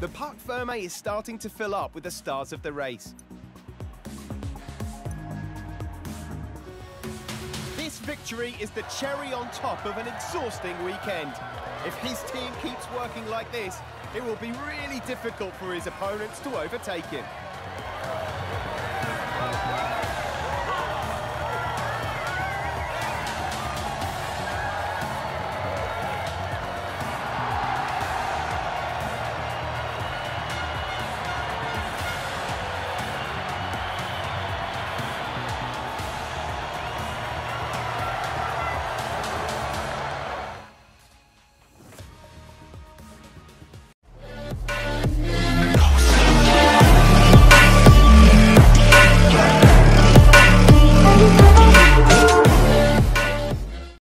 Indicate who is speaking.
Speaker 1: The Parc Ferme is starting to fill up with the stars of the race. This victory is the cherry on top of an exhausting weekend. If his team keeps working like this, it will be really difficult for his opponents to overtake him.